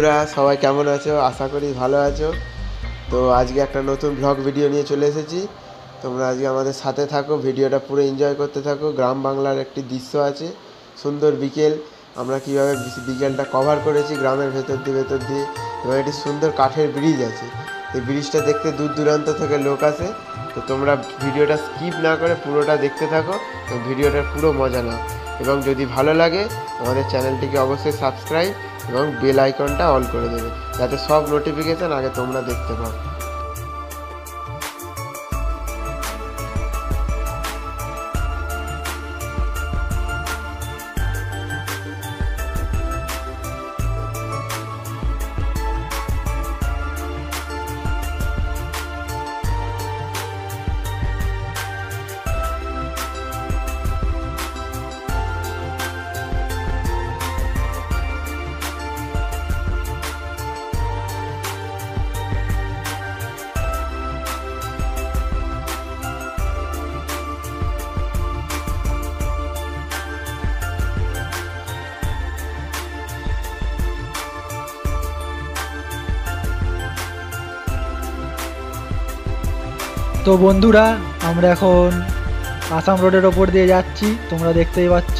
বন্ধুরা, সবাই কেমন আছো? আশা করি ভালো আছো। তো আজকে একটা নতুন ব্লগ ভিডিও নিয়ে চলে এসেছি। তোমরা আজকে আমাদের সাথে থাকো ভিডিওটা পুরো এনজয় করতে থাকো। গ্রাম বাংলার একটি দৃশ্য আছে, সুন্দর বিকেল। আমরা কীভাবে বিকেলটা কভার করেছি, গ্রামের ভেতর দিয়ে ভেতর দিয়ে। এবং একটি সুন্দর কাঠের ব্রিজ আছে। এই ব্রিজটা দেখতে দূর দূরান্ত থেকে লোক আসে। তো তোমরা ভিডিওটা স্কিপ না করে পুরোটা দেখতে থাকো। এবং ভিডিওটার পুরো মজা নাও। এবং যদি ভালো লাগে, আমাদের চ্যানেলটিকে অবশ্যই সাবস্ক্রাইব এবং বেল আইকনটা অন করে দেবে। যাতে সব নোটিফিকেশান আগে তোমরা দেখতে পাও তো বন্ধুরা, আমরা এখন আসাম রোডের ওপর দিয়ে যাচ্ছি, তোমরা দেখতেই পাচ্ছ।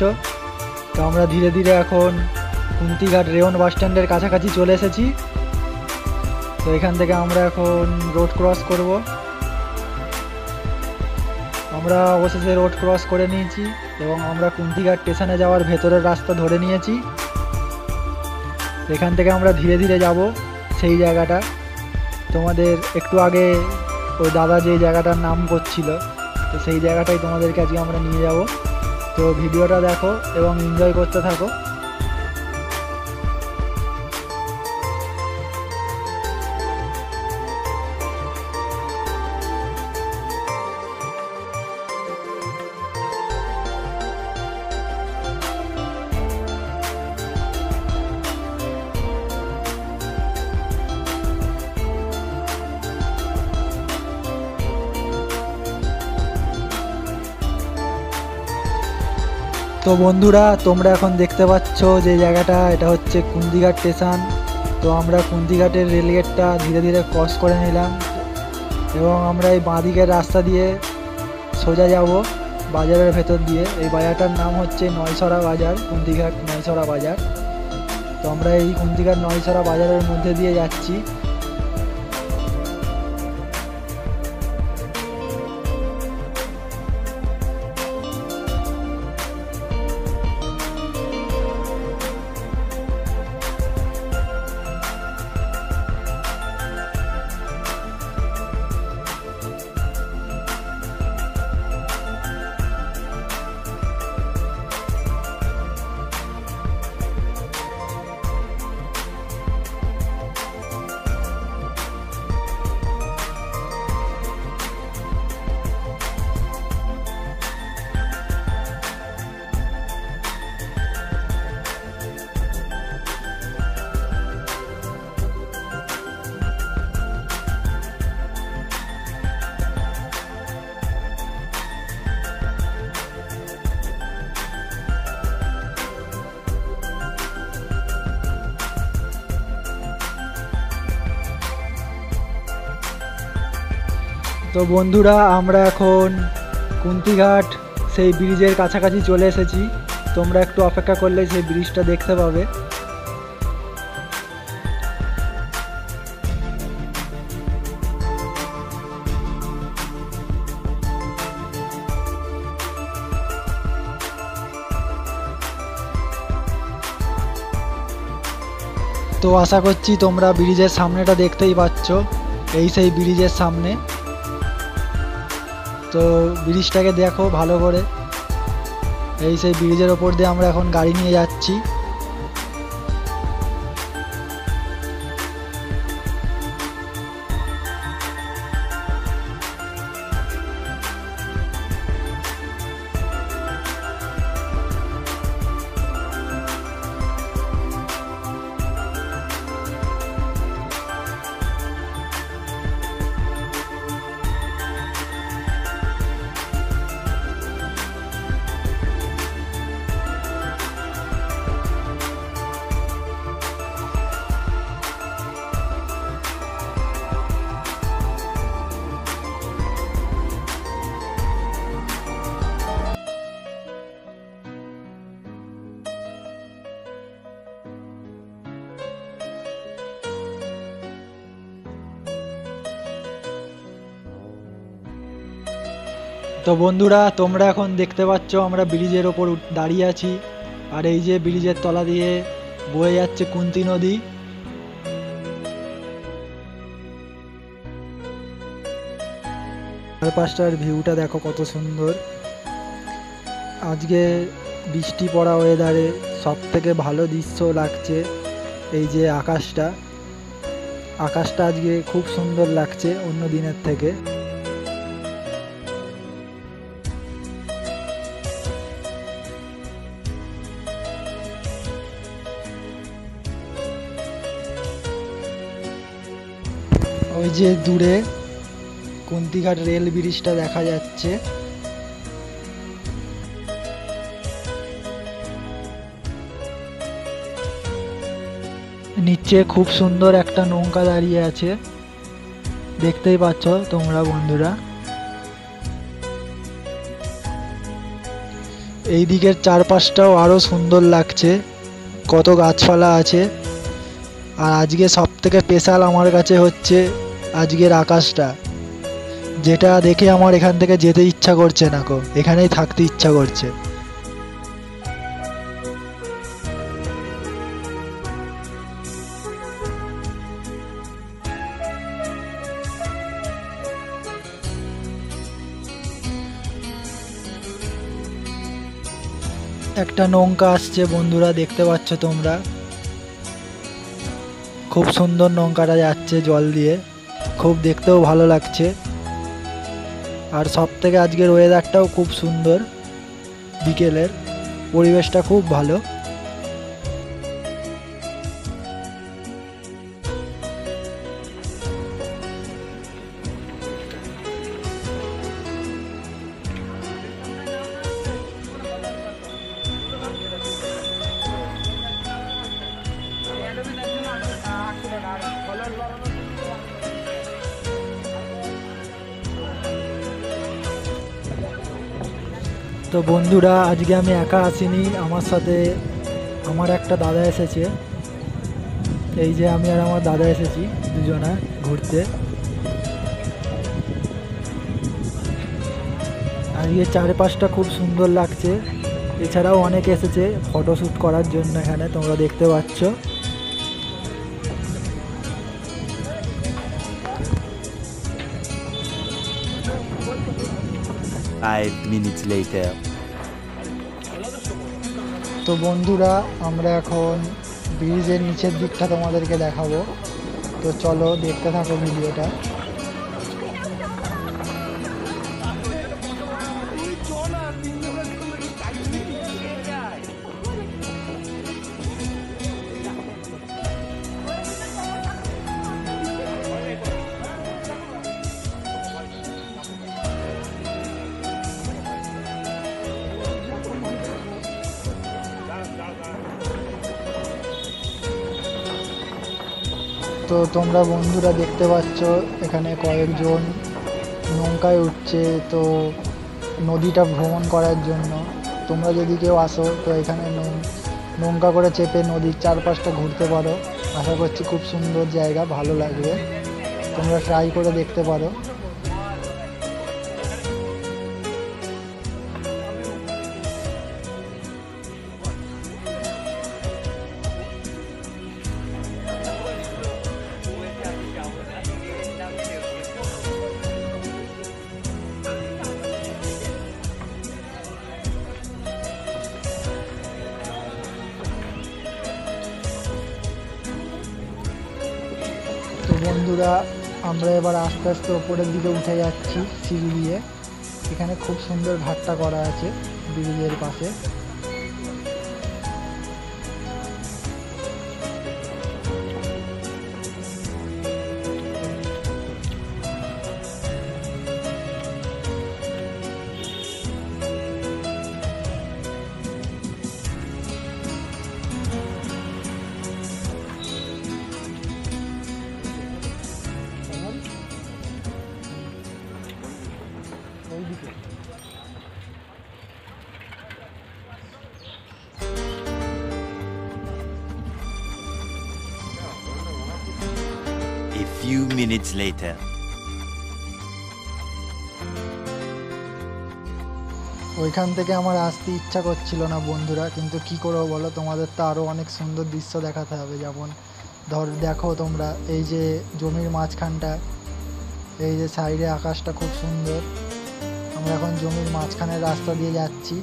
তো আমরা ধীরে ধীরে এখন কুন্তিঘাট রেওন বাস স্ট্যান্ডের কাছাকাছি চলে এসেছি। তো এখান থেকে আমরা এখন রোড ক্রস করব। আমরা অবশেষে রোড ক্রস করে নিয়েছি এবং আমরা কুন্তিঘাট স্টেশনে যাওয়ার ভেতরের রাস্তা ধরে নিয়েছি। এখান থেকে আমরা ধীরে ধীরে যাব সেই জায়গাটা। তোমাদের একটু আগে ওই দাদা যে জায়গাটার নাম করছিল, তো সেই জায়গাটাই তোমাদেরকে আজকে আমরা নিয়ে যাব। তো ভিডিওটা দেখো এবং এনজয় করতে থাকো। তো বন্ধুরা, তোমরা এখন দেখতে পাচ্ছ যে জায়গাটা, এটা হচ্ছে কুন্দিঘাট স্টেশন। তো আমরা কুন্দিঘাটের রেলগেটটা ধীরে ধীরে ক্রস করে নিলাম এবং আমরা এই বাঁদিকের রাস্তা দিয়ে সোজা যাব বাজারের ভেতর দিয়ে। এই বাজারটার নাম হচ্ছে নয়সরা বাজার, কুন্দিঘাট নয়সরা বাজার। তো আমরা এই কুন্দিঘাট নয়সরা বাজারের মধ্যে দিয়ে যাচ্ছি। তো বন্ধুরা, আমরা এখন কুন্তিঘাট সেই ব্রিজের কাছাকাছি চলে এসেছি। তোমরা একটু অপেক্ষা করলে সেই ব্রিজটা দেখতে পাবে। তো আশা করছি তোমরা ব্রিজের সামনেটা দেখতেই পাচ্ছ। এই সেই ব্রিজের সামনে। তো ব্রিজটাকে দেখো ভালো করে। এই সেই ব্রিজের ওপর দিয়ে আমরা এখন গাড়ি নিয়ে যাচ্ছি। তো বন্ধুরা, তোমরা এখন দেখতে পাচ্ছ আমরা ব্রিজের ওপর দাঁড়িয়ে আছি। আর এই যে ব্রিজের তলা দিয়ে বয়ে যাচ্ছে কুন্তি নদী। চারপাশটার ভিউটা দেখো কত সুন্দর। আজকে বৃষ্টি পড়া ওয়েদারে সব থেকে ভালো দৃশ্য লাগছে এই যে আকাশটা। আকাশটা আজকে খুব সুন্দর লাগছে অন্য দিনের থেকে। যে দূরে কুন্তিঘাট রেল ব্রিজটা দেখা যাচ্ছে। নিচে খুব সুন্দর একটা নৌকা দাঁড়িয়ে আছে। দেখতেই পাচ্ছ তোমরা বন্ধুরা। এই দিকের চারপাশটাও আরও সুন্দর লাগছে। কত গাছপালা আছে। আর আজকে সব থেকে স্পেশাল আমার কাছে হচ্ছে আজকের আকাশটা। যেটা দেখে আমার এখান থেকে যেতে ইচ্ছা করছে না কো এখানেই থাকতে ইচ্ছা করছে। একটা নৌকা আসছে বন্ধুরা, দেখতে পাচ্ছ তোমরা। খুব সুন্দর নৌকাটা যাচ্ছে জল দিয়ে। খুব দেখতেও ভালো লাগছে। আর সব থেকে আজকের ওয়েদারটাও খুব সুন্দর, বিকেলের। পরিবেশটা খুব ভালো। তো বন্ধুরা, আজকে আমি একা আসিনি। আমার সাথে আমার একটা দাদা এসেছে। এই যে আমি আর আমার দাদা এসেছি দুজনা ঘুরতে। আজকে চারপাশটা খুব সুন্দর লাগছে। এছাড়াও অনেক এসেছে ফটোশ্যুট করার জন্য এখানে, তোমরা দেখতে পাচ্ছ। Five minutes later. তো বন্ধুরা, আমরা এখন ব্রিজের নিচের দিকটা তোমাদেরকে দেখাবো তো চলো দেখতে থাকো ভিডিওটা তো তোমরা বন্ধুরা দেখতে পাচ্ছ, এখানে কয়েকজন নৌকায় উঠছে, তো নদীটা ভ্রমণ করার জন্য। তোমরা যদি কেউ আসো, তো এখানে নৌকা করে চেপে নদীর চারপাশটা ঘুরতে পারো। আশা করছি খুব সুন্দর জায়গা, ভালো লাগবে। তোমরা ট্রাই করে দেখতে পারো। বন্ধুরা, আমরা এবার আস্তে আস্তে ওপরের দিকে উঠে যাচ্ছি সিঁড়ি দিয়ে। এখানে খুব সুন্দর ঘাটটা করা আছে ব্রিজের পাশে। Minutes later. ওইখান থেকে আমার আসতে ইচ্ছা করছিল না বন্ধুরা, কিন্তু কি করব বলো? তোমাদের তো আরও অনেক সুন্দর দৃশ্য দেখাতে হবে যেমন, ধর দেখো তোমরা, এই যে জমির মাঝখানটা, এই যে সাইডে আকাশটা খুব সুন্দর। আমরা এখন জমির মাঝখানের রাস্তা দিয়ে যাচ্ছি।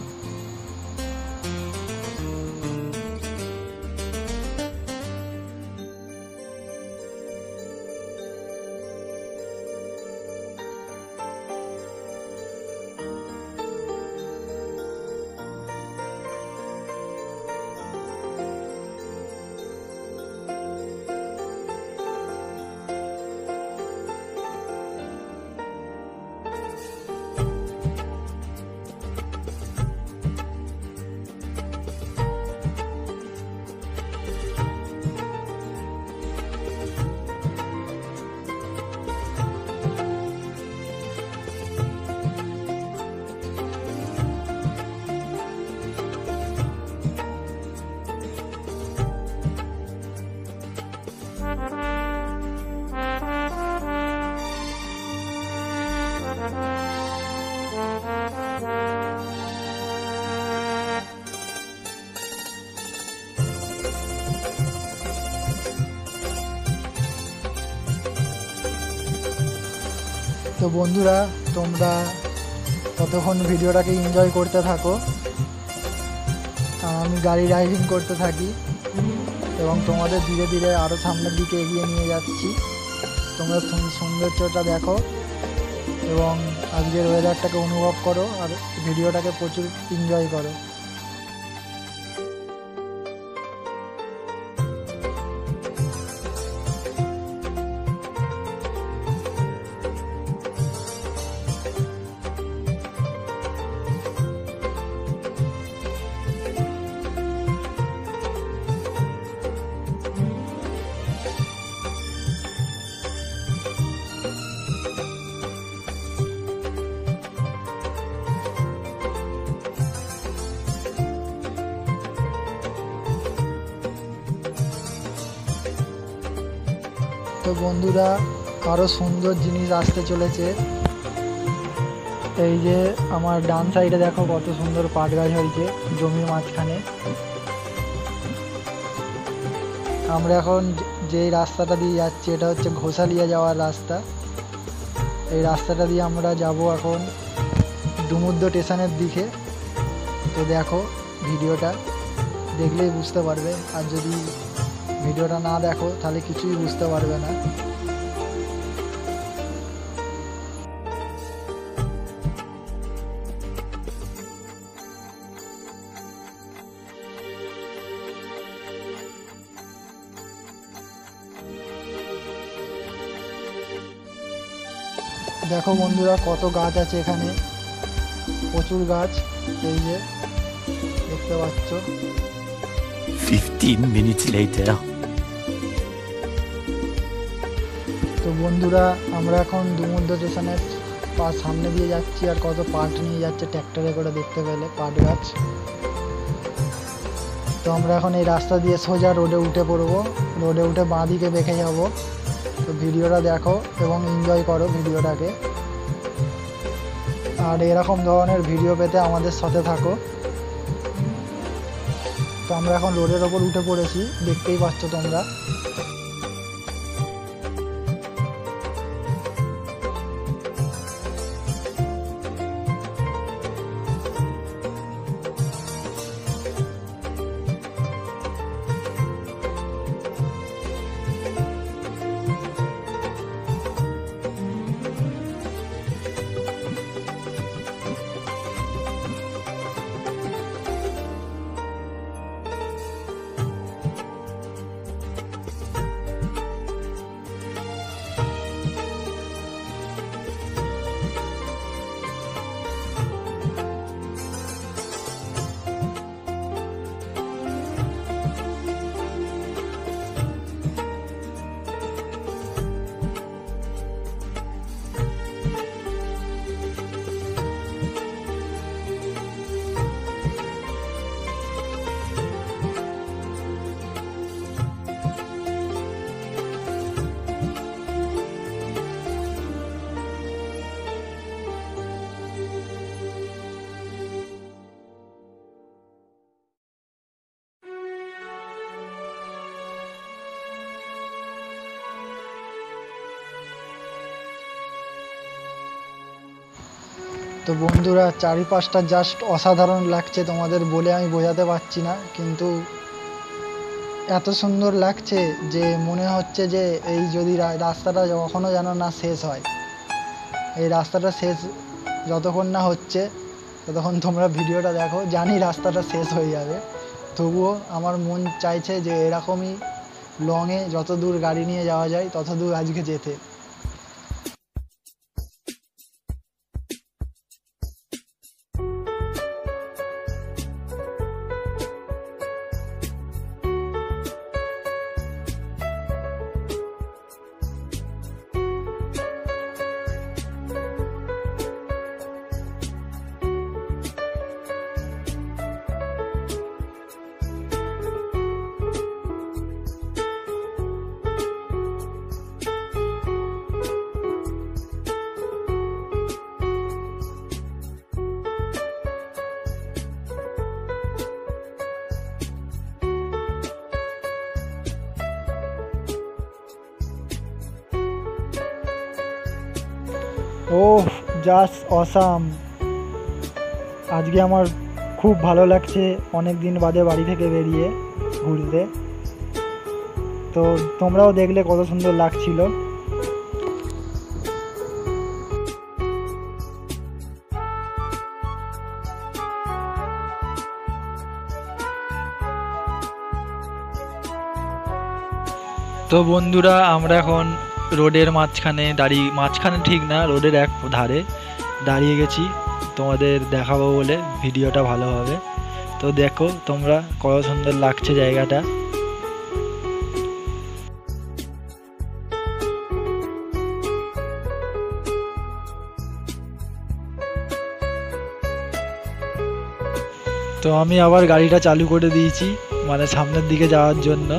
তো বন্ধুরা, তোমরা ততক্ষণ ভিডিওটাকে এনজয় করতে থাকো। আমি গাড়ি ড্রাইভিং করতে থাকি এবং তোমাদের ধীরে ধীরে আরও সামনের দিকে এগিয়ে নিয়ে যাচ্ছি। তোমরা সৌন্দর্যটা দেখো এবং আজকের ওয়েদারটাকে অনুভব করো আর ভিডিওটাকে প্রচুর এনজয় করো। বন্ধুরা আরও সুন্দর জিনিস আসতে চলেছে। এই যে আমার ডান সাইডে দেখো কত সুন্দর পাট গাছ হয়েছে জমির মাঝখানে। আমরা এখন যেই রাস্তাটা দিয়ে যাচ্ছি, এটা হচ্ছে ঘোষালিয়া যাওয়ার রাস্তা। এই রাস্তাটা দিয়ে আমরা যাব এখন ডুমুদ্র স্টেশনের দিকে। তো দেখো ভিডিওটা, দেখলেই বুঝতে পারবে। আর যদি ভিডিওটা না দেখো, তাহলে কিছুই বুঝতে পারবে না। দেখো বন্ধুরা, কত গাছ আছে এখানে। প্রচুর গাছ, এই যে, দেখতে পাচ্ছ। 15 minutes later. তো বন্ধুরা, আমরা এখন দুমুদ্র স্টেশনের পা সামনে দিয়ে যাচ্ছি আর কত পাট নিয়ে যাচ্ছে ট্র্যাক্টরে করে দেখতে পেলে, পাট গাছ। তো আমরা এখন এই রাস্তা দিয়ে সোজা রোডে উঠে পড়ব। রোডে উঠে বাঁ দিকে বেঁকে যাব। তো ভিডিওটা দেখো এবং এনজয় করো ভিডিওটাকে। আর এরকম ধরনের ভিডিও পেতে আমাদের সাথে থাকো। তো আমরা এখন রোডের ওপর উঠে পড়েছি, দেখতেই পাচ্ছ তোমরা। তো বন্ধুরা, চারিপাশটা জাস্ট অসাধারণ লাগছে তোমাদের বলে আমি বোঝাতে পারছি না, কিন্তু এত সুন্দর লাগছে যে মনে হচ্ছে যে এই যদি রাস্তাটা কখনো যেন না শেষ হয়। এই রাস্তাটা শেষ যতক্ষণ না হচ্ছে, ততক্ষণ তোমরা ভিডিওটা দেখো, জানি রাস্তাটা শেষ হয়ে যাবে। তবুও আমার মন চাইছে যে এরকমই লংয়ে যত দূর গাড়ি নিয়ে যাওয়া যায় তত দূর আজকে যেতে। ও জাস্ট অসাম আজকে আমার খুব ভালো লাগছে অনেক দিন বাদে বাড়ি থেকে বেরিয়ে ঘুরতে। তো তোমরাও দেখলে কত সুন্দর লাগছিল। তো বন্ধুরা, আমরা এখন রোডের মাঝখানে দাঁড়িয়ে, মাঝখানে ঠিক না, রোডের এক ধারে দাঁড়িয়ে গেছি। তোমাদের দেখাবো বলে ভিডিওটা ভালো হবে। তো দেখো তোমরা কত সুন্দর লাগছে জায়গাটা। তো আমি আবার গাড়িটা চালু করে দিয়েছি মানে সামনের দিকে যাওয়ার জন্য।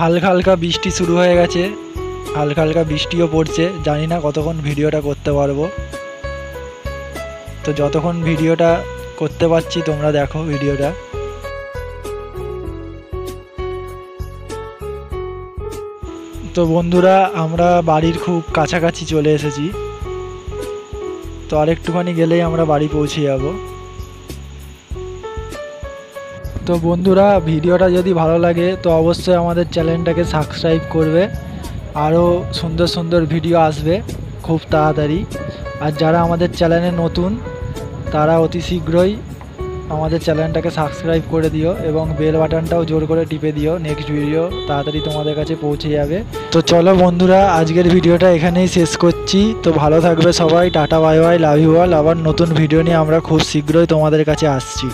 হালকা হালকা বৃষ্টি শুরু হয়ে গেছে। হালকা হালকা বৃষ্টিও পড়ছে। জানি না কতক্ষণ ভিডিওটা করতে পারব। তো যতক্ষণ ভিডিওটা করতে পারছি, তোমরা দেখো ভিডিওটা। তো বন্ধুরা, আমরা বাড়ির খুব কাছাকাছি চলে এসেছি। তো আরেকটুখানি গেলেই আমরা বাড়ি পৌঁছে যাব। তো বন্ধুরা, ভিডিওটা যদি ভালো লাগে, তো অবশ্যই আমাদের চ্যানেলটাকে সাবস্ক্রাইব করবে। আরও সুন্দর সুন্দর ভিডিও আসবে, খুব তাড়াতাড়ি। আর যারা আমাদের চ্যানেলে নতুন, তারা অতি শীঘ্রই আমাদের চ্যানেলটাকে সাবস্ক্রাইব করে দিও এবং বেল বাটনটাও জোর করে টিপে দিও। নেক্সট ভিডিও তাড়াতাড়ি তোমাদের কাছে পৌঁছে যাবে। তো চলো বন্ধুরা, আজকের ভিডিওটা এখানেই শেষ করছি। তো ভালো থাকবে সবাই, tata, bye bye love you all আবার নতুন ভিডিও নিয়ে আমরা খুব শীঘ্রই তোমাদের কাছে আসছি।